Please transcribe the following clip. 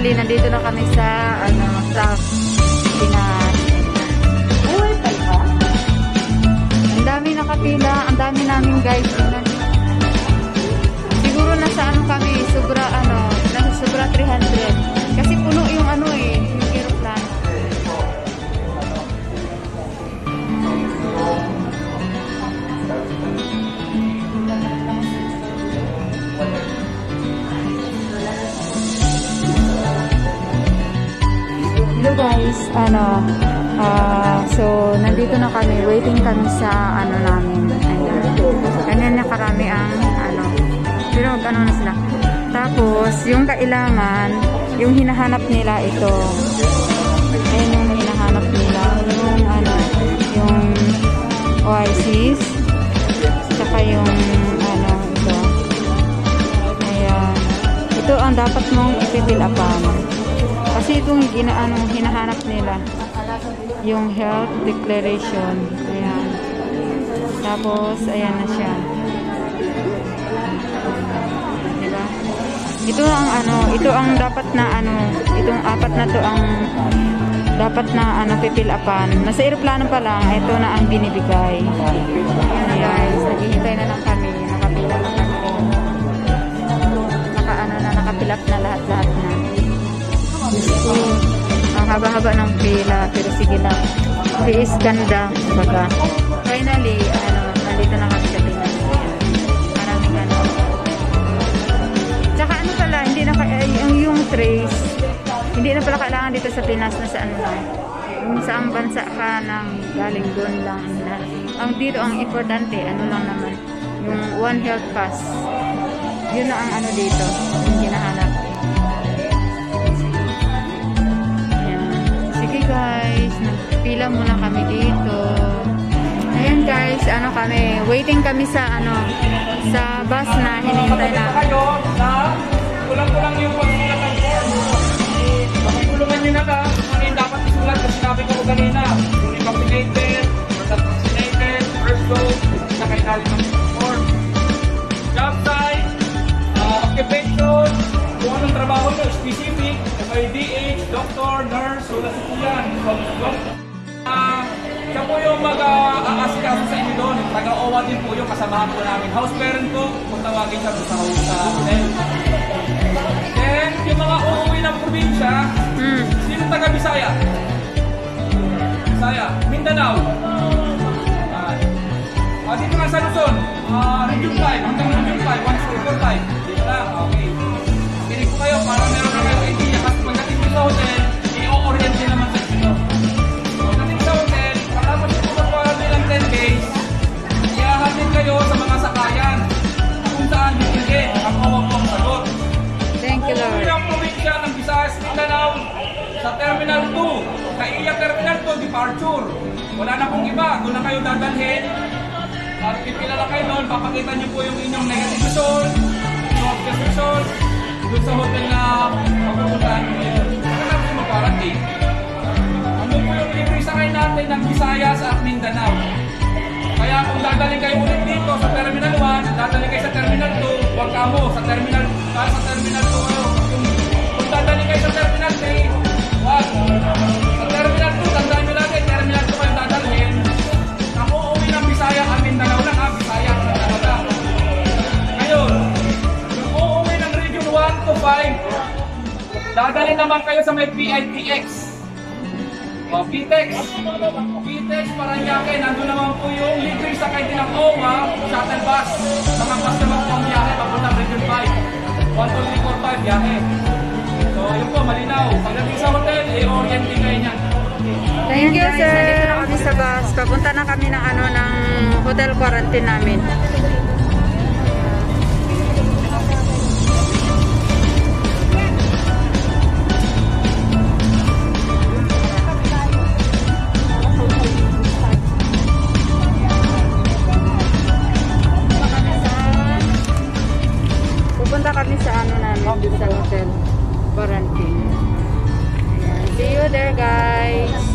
finally, nandito na kami sa, ano, South Pinas. Ang dami nakapila, ang dami namin guys. Tingnan niyo. Ano, ah, so nandito na kami, waiting kami sa ano namin. Ayan. Ganyan na karami ang ano, pero ano na sila. Tapos, yung kailangan, yung hinahanap nila ito. Ayan yung hinahanap nila. Yung ano, yung oasis. Tsaka yung ano, ito. Ayan. Ito ang dapat mong ipipil upan. Kasi itong gina, ano, hinahanap nila. Yung health declaration. Ayan. Tapos, ayan na siya. Diba? Ito ang ano, ito ang dapat na ano, itong apat na to ang dapat na ano pipilapan. Nasa eroplano pa lang, ito na ang binibigay. Ayan guys, naghihintay na lang kami, nakapila na kami. Naka ano na, nakapilap na lahat-lahat na. Gusto, ang haba-haba ng pila, pero sige lang. Tiis ganda, baga. Finally, ano, nandito na kami sa Pinas. Maraming ano. Tsaka ano pala, hindi na, eh, yung, yung trace, hindi na pala kailangan dito sa Pinas na sa ano lang. Yung saang bansa ka nang galing doon lang. Na, ang dito, ang importante, ano lang naman, yung One Health Pass. Yun na ang ano dito, yung hinahanap. Nagpila muna kami dito. Ayan guys, ano kami, waiting kami sa ano, sa bus na hinihintay na. kulang-kulang yung pagsulat ng form. Pakitulungan nyo na kung ano yung dapat isulat kasi sinabi ko kanina. Fully vaccinated, vaccinated, first dose, sa kailangan ng form. Job site, uh, occupation, kung anong trabaho nyo, specific, FIDH, doctor, nurse, sulat po yan. Taga-OWA din po yung kasamahan po namin. House parent ko, kung tawagin siya sa, sa hotel. Then, yung mga uuwi ng probinsya, Hmm. sino taga-Bisaya? Bisaya. Mindanao. Ah, dito nga sa Luzon. Ah, Region 5. Hanggang Terminal 2, departure. Wala na pong iba. Doon na kayo dadalhin. At pipila lang kayo doon. Papakita niyo po yung inyong negative result, yung test result, doon sa hotel na pagpupuntahan niyo. Pagkatapos mo quarantine. Ano po yung libre sakay natin ng Visayas at Mindanao? Kaya kung dadalhin kayo ulit dito sa Terminal 1, dadalhin kayo sa Terminal 2, huwag ka sa Terminal, ah, sa Terminal 2 kayo. Kung dadalhin kayo sa Terminal 5, dadalhin naman kayo sa may PITX. O, PTEX. PTEX, Paranaque, nandun naman po yung libre sakay din ng OWA, shuttle bus. Mga bus naman po ang biyahe, papuntang Region 5. 1, 2, 3, 4, 5, biyahe. So, yun po, malinaw. Pagdating sa hotel, i-orient din kayo niyan. Thank you, sir. Nandito na kami sa bus. Papunta na kami ng ano ng hotel quarantine namin. Hotel quarantine. Ayan. See you there, guys.